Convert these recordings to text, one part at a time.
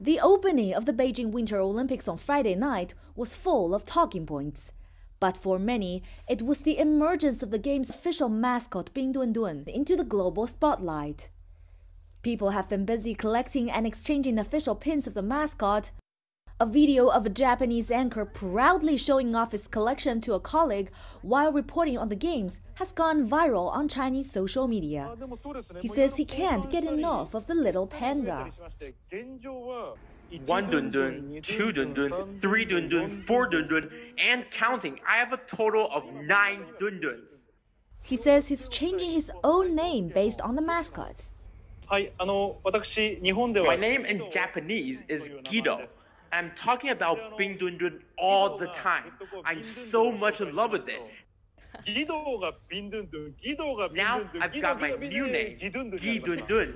The opening of the Beijing Winter Olympics on Friday night was full of talking points. But for many, it was the emergence of the game's official mascot Bing Dwen Dwen into the global spotlight. People have been busy collecting and exchanging official pins of the mascot. A video of a Japanese anchor proudly showing off his collection to a colleague while reporting on the games has gone viral on Chinese social media. He says he can't get enough of the little panda. One dun dun, two dun dun, three dun dun, four dun dun, and counting. I have a total of nine dun duns. He says he's changing his own name based on the mascot. My name in Japanese is Gido. I'm talking about Bing Dwen Dwen all the time. I'm so much in love with it. Now I've got my new name, Gi Dun Dun.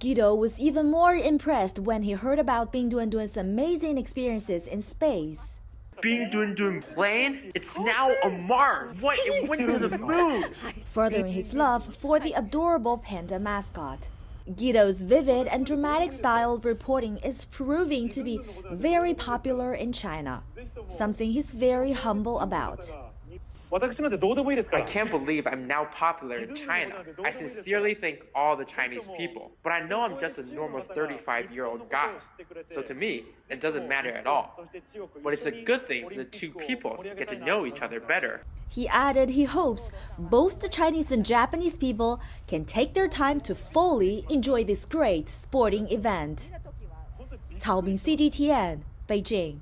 Gido was even more impressed when he heard about Bing Dwen Dwen's amazing experiences in space. Bing Dwen Dwen plane? It's now on Mars. What? It went to the moon. Furthering his love for the adorable panda mascot. Gido's vivid and dramatic style of reporting is proving to be very popular in China, something he's very humble about. I can't believe I'm now popular in China. I sincerely thank all the Chinese people. But I know I'm just a normal 35 year old guy. So to me, it doesn't matter at all. But it's a good thing for the two peoples to get to know each other better. He added he hopes both the Chinese and Japanese people can take their time to fully enjoy this great sporting event. Cao Bing CGTN, Beijing.